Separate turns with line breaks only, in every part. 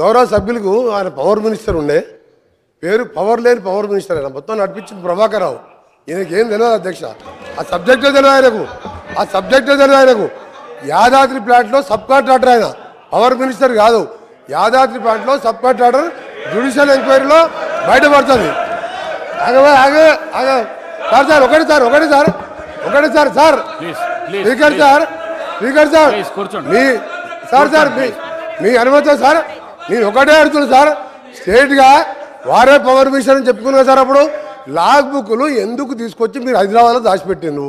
గౌరవ సభ్యులకు ఆయన పవర్ మినిస్టర్ ఉండే. పేరు పవర్ లేని పవర్ మినిస్టర్ ఆయన. మొత్తం నడిపించింది ప్రభాకర్ రావు ఈయనకి ఏం తెలియదు అధ్యక్ష. ఆ సబ్జెక్టే తెలియదు ఆయనకు. ఆ సబ్జెక్టే తెలియదు ఆయనకు. యాదాద్రి ప్లాంట్లో సబ్ కాంట్రాక్టర్ ఆయన. పవర్ మినిస్టర్ కాదు. యాదాద్రి ప్లాంట్లో సబ్ కాంట్రాక్టర్ జ్యుడిషియల్ ఎంక్వైరీలో బయటపడుతుంది. ఆగవే ఆగే ఆగ. సార్ సార్ ఒకటి సార్ ఒకటి సార్ ఒకటి sir sir. Speaker sir speaker sir. మీ సార్ సార్ మీ మీ అనుమతి సార్. నేను ఒకటే అడుగుతున్నా సార్. స్టేట్గా వారే పవర్ మిషన్ అని చెప్పుకున్నా సార్ అప్పుడు. లాగ్ బుక్లు ఎందుకు తీసుకొచ్చి మీరు హైదరాబాద్లో దాచిపెట్టాను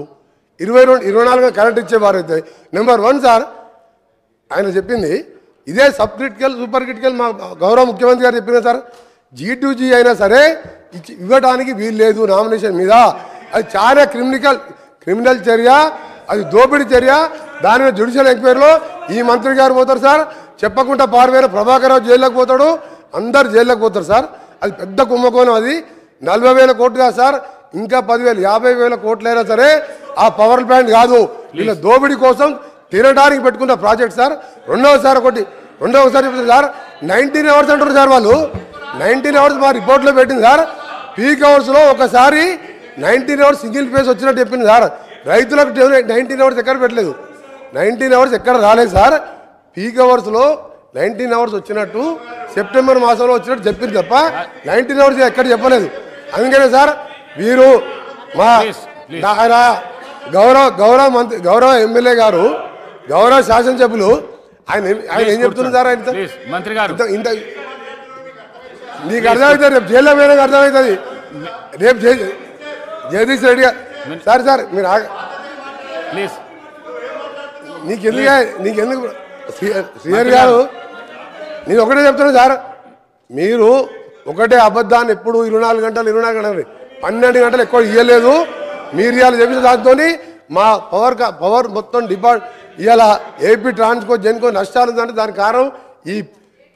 ఇరవై రెండు ఇరవై నాలుగు కరెంట్ ఇచ్చేవారైతే. నెంబర్ వన్ సార్ ఆయన చెప్పింది ఇదే సబ్ క్రిటికల్ సూపర్ క్రిటికల్ మా గౌరవ ముఖ్యమంత్రి గారు చెప్పిన సార్ జీ టు జీ అయినా సరే ఇచ్చి ఇవ్వడానికి వీలు లేదు నామినేషన్ మీద. అది చాలా క్రిమినల్ క్రిమినల్ చర్య అది దోపిడీ చర్య. దాని మీద జ్యుడిషియల్ ఎంక్వైరీలో ఈ మంత్రి గారు పోతారు సార్. చెప్పకుండా పారిపోయిన ప్రభాకర్ రావు జైల్లోకి పోతాడు అందరు జైల్లోకి పోతారు సార్. అది పెద్ద కుంభకోణం అది. నలభై వేల కోట్లు కాదు సార్ ఇంకా పదివేలు యాభై వేల కోట్లైనా సరే ఆ పవర్ ప్లాంట్ కాదు. వీళ్ళ దోపిడీ కోసం తినడానికి పెట్టుకున్న ప్రాజెక్ట్ సార్. రెండవసారి ఒకటి రెండవసారి చెప్తుంది సార్ నైన్టీన్ అవర్స్ అంటారు సార్ వాళ్ళు. నైన్టీన్ అవర్స్ మా రిపోర్ట్లో పెట్టింది సార్. పీక్ అవర్స్లో ఒకసారి నైన్టీన్ అవర్స్ సింగిల్ ఫేస్ వచ్చినట్టు చెప్పింది సార్. రైతులకు నైన్టీన్ అవర్స్ ఎక్కడ పెట్టలేదు. నైన్టీన్ అవర్స్ ఎక్కడ రాలేదు సార్. పీక్ అవర్స్లో నైన్టీన్ అవర్స్ వచ్చినట్టు సెప్టెంబర్ మాసంలో వచ్చినట్టు చెప్పింది తప్ప నైన్టీన్ అవర్స్ ఎక్కడ చెప్పలేదు. అందుకనే సార్ వీరు మా. ఆయన గౌరవ గౌరవ మంత్రి గౌరవ ఎమ్మెల్యే గారు గౌరవ శాసనసభ్యులు ఆయన ఆయన ఏం చెప్తున్నారు సార్ ఆయన?
ప్లీజ్ మంత్రి గారు.
ఇంత నీకు అర్థమవుతుంది రేపు జైల్లో పోయినా అర్థమవుతుంది రేపు జగదీష్ రెడ్డి గారు సార్ సార్ మీరు ఆగ- నీకెందుకు నీకెందుకు శ్రీహరి గారు నేను ఒకటే చెప్తున్నా సార్. మీరు ఒకటే అబద్ధాన్ని ఎప్పుడు ఇరవై నాలుగు గంటలు ఇరవై నాలుగు గంటలు పన్నెండు గంటలు ఎక్కువ ఇవ్వలేదు మీరు ఇవాళ చెప్పిన దాంతో మా పవర్ పవర్ మొత్తం డిపార్ట్ ఇవాళ ఏపీ ట్రాన్స్కో జెన్కో నష్టాలు ఉందంటే దానికి కారణం ఈ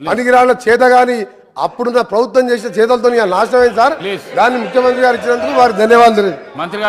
పనికిరాళ్ళ చేత కానీ అప్పుడున్న ప్రభుత్వం చేసిన చేతలతో ఇవాళ నాశనం అయింది సార్. దాన్ని ముఖ్యమంత్రి గారు ఇచ్చినందుకు వారికి ధన్యవాదాలు.
మంత్రి